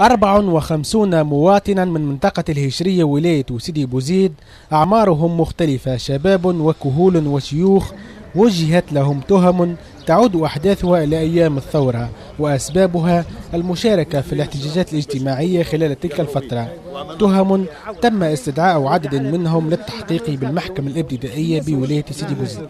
54 مواطنا من منطقة الهجرية ولاية سيدي بوزيد أعمارهم مختلفة شباب وكهول وشيوخ. وجهت لهم تهم تعود أحداثها إلى أيام الثورة وأسبابها المشاركة في الاحتجاجات الاجتماعية خلال تلك الفترة. تهم تم استدعاء عدد منهم للتحقيق بالمحكمة الإبتدائية بولاية سيدي بوزيد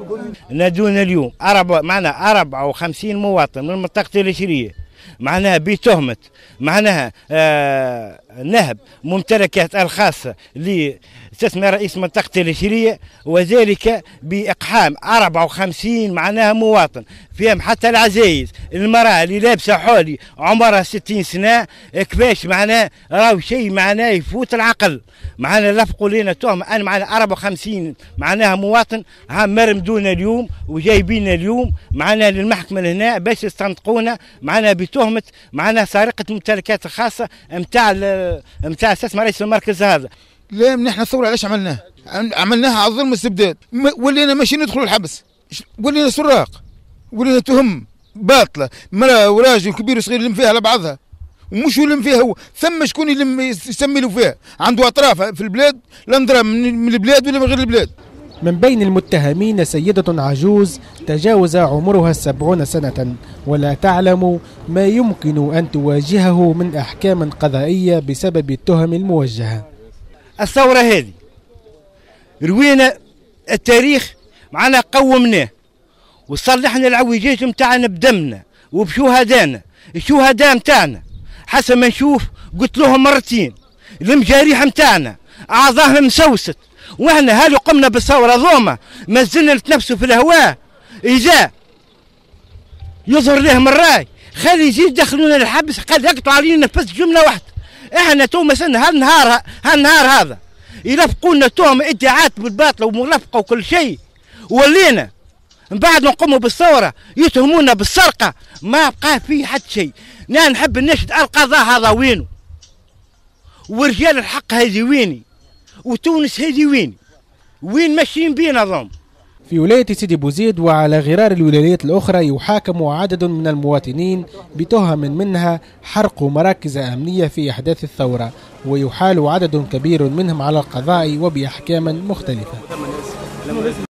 نادونا اليوم أربع معنا 54 مواطن من منطقة الهجرية. معناها بتهمة معناها آه نهب ممتلكات الخاصة لاستثمار رئيس منطقة الهجرية وذلك بإقحام 54 معناها مواطن. فيهم حتى العزايز المرأة اللي لابسة حولي عمرها 60 سنة كيفاش معناه راهو شيء معناه يفوت العقل. معنا لفقوا لنا تهم أنا معنا 54 معناها مواطن ها مرمدونا اليوم وجايبين اليوم معنا للمحكمة هنا باش يستنطقونا معنا بتهمة معنا سرقة ممتلكات الخاصة نتاع نتاع استثمار رئيس المركز هذا. لا نحن الثورة علاش عملناها؟ عملناها على الظلم والاستبداد ولينا ماشي ندخلوا الحبس. ولينا سراق. ولينا تهم باطلة. مرأة وراجل كبير وصغير يلم فيها على بعضها. ومش يلم فيها هو. ثم شكون يلم يسمي له فيها؟ عنده أطراف في البلاد لا من البلاد ولا من غير البلاد. من بين المتهمين سيدة عجوز تجاوز عمرها السبعون سنة. ولا تعلم ما يمكن أن تواجهه من أحكام قضائية بسبب التهم الموجهة. الثورة هذه روينا التاريخ معنا قومناه وصلحنا العوجاج متاعنا بدمنا وبشهدانا. الشهداء متاعنا حسب ما نشوف قلت لهم مرتين. المجاريح متاعنا اعضاهم مسوست وإحنا هالو قمنا بالثورة ذوما ما زلنا نتنفسوا في الهواء. إذا يظهر له من راي خلي يزيد يدخلونا الحبس قال يقطعوا علينا بس جملة واحدة. إحنا تو مثلا هالنهار هالنهار هذا يلفقونا توهم إدعاءات بالباطل وملفقة وكل شيء ولينا من بعد ما نقوموا بالثورة يتهمونا بالسرقة ما بقى فيه حد شيء. أنا نحب نشهد القضاء هذا وينه؟ ورجال الحق هذه ويني؟ وتونس هذه وين؟ وين ماشيين بينا ظن في ولاية سيدي بوزيد وعلى غرار الولايات الأخرى يحاكم عدد من المواطنين بتهم منها حرق مراكز أمنية في أحداث الثورة ويحال عدد كبير منهم على القضاء وبأحكام مختلفة.